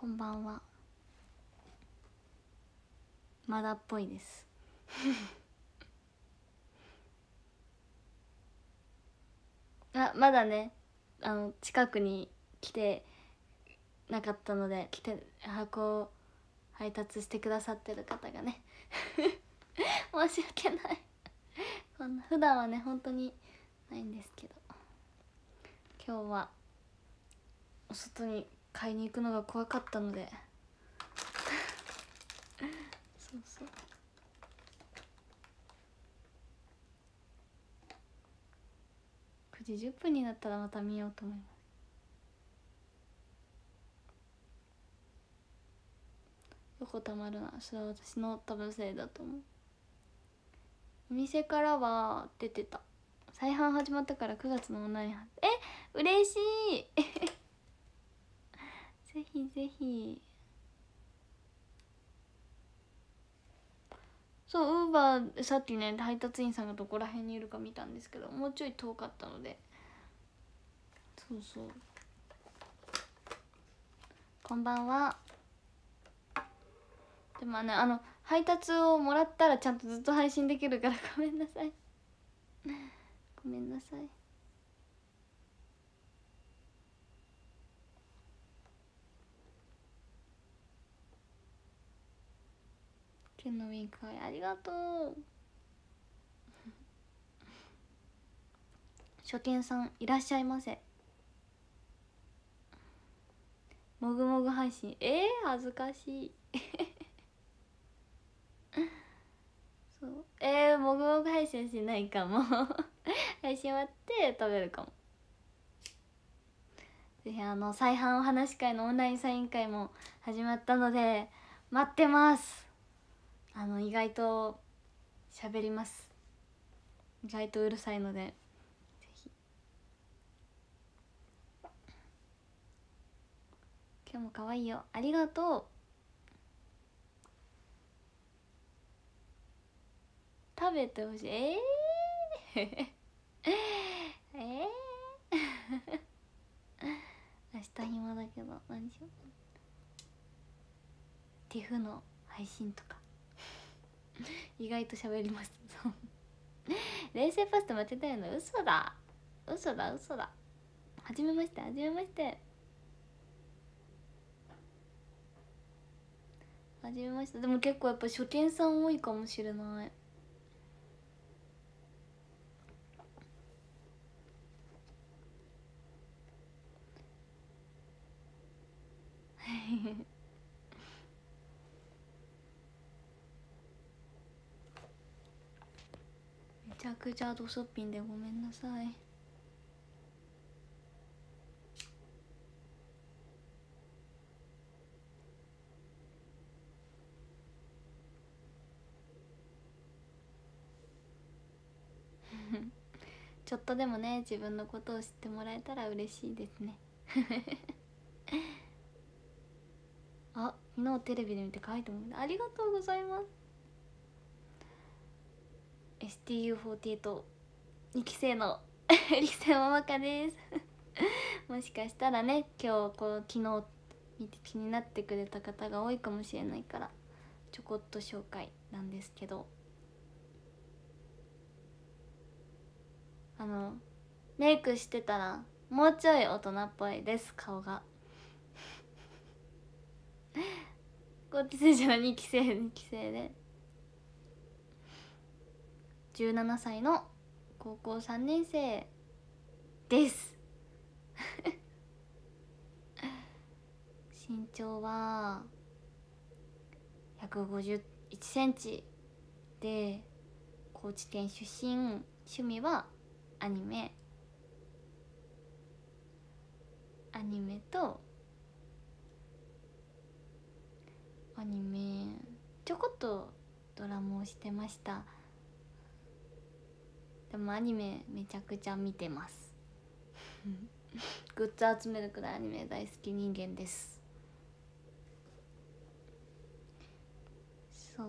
こんばんは。まだっぽいです。あまだね。あの近くに来てなかったので来て箱を配達してくださってる方がね。申し訳ない。こんな普段はね本当にないんですけど。今日はお外に買いに行くのが怖かったので。そうそう。9時10分になったらまた見ようと思います。横たまるなそれは私の多分せいだと思う。お店からは出てた。再販始まったから9月のオンラインえ嬉しい。ぜひぜひ。そうウーバーさっきね配達員さんがどこら辺にいるか見たんですけどもうちょい遠かったので。そうそう。こんばんは。でもねあの配達をもらったらちゃんとずっと配信できるからごめんなさい。ごめんなさい。剣のウィンクありがとう。書店さんいらっしゃいませ。もぐもぐ配信。えー、恥ずかしい。そう。えー、もぐもぐ配信しないかも。配信終わって食べるかも。ぜひあの再販お話会のオンラインサイン会も始まったので待ってます。あの意外と喋ります。意外とうるさいのでぜひ。今日も可愛いよ。ありがとう。食べてほしい。えー、えー、明日暇だけど何しよう。ティフの配信とか。意外と喋ります。冷静パスタ待ってたよな嘘だ。嘘だ嘘だ。はじめましてはじめまして。はじめまして。でも結構やっぱ初見さん多いかもしれないめちゃくちゃドソッピンでごめんなさい。ちょっとでもね自分のことを知ってもらえたら嬉しいですね。あ昨日テレビで見て書いてもらありがとうございます。STU48 2期生のリセママカです。もしかしたらね今日こう昨日見て気になってくれた方が多いかもしれないからちょこっと紹介なんですけど。あのメイクしてたらもうちょい大人っぽいです顔が。5期生じゃ2期生2期生で。17歳の高校3年生です。身長は1 5 1センチで高知県出身。趣味はアニメ。アニメとアニメ。ちょこっとドラマをしてました。でもアニメめちゃくちゃ見てます。グッズ集めるくらいアニメ大好き人間です。そう。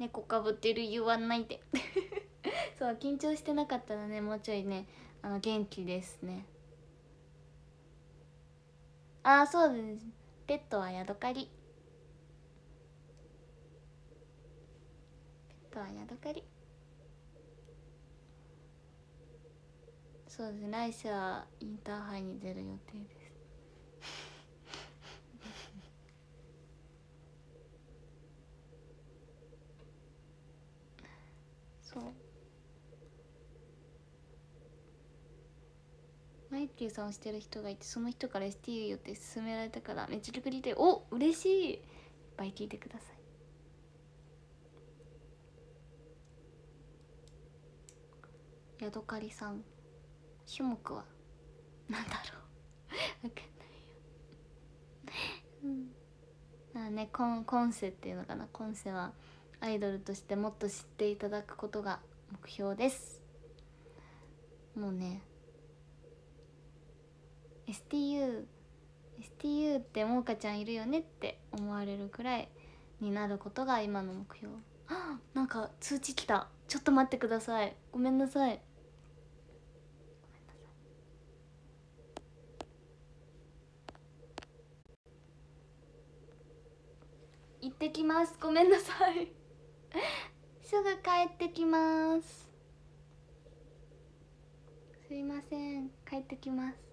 猫かぶってる言わないで。そう緊張してなかったらねもうちょいねあの元気ですね。ああそうです。ペットはヤドカリ。ペットはヤドカリそうです来世はインターハイに出る予定です。そう。マイティさんをしてる人がいてその人から STU よって勧められたからめっちゃ聞いてお嬉しい。いっぱい聞いてください。ヤドカリさん。種目は？なんだろう。わかんないよ。うん。まあね今今世っていうのかな。今世はアイドルとしてもっと知っていただくことが目標です。もうね。STU STU ってもうかちゃんいるよねって思われるくらいになることが今の目標。あなんか通知来た。ちょっと待ってください。ごめんなさい。ってきます。ごめんなさい。すぐ帰ってきます。すいません。帰ってきます。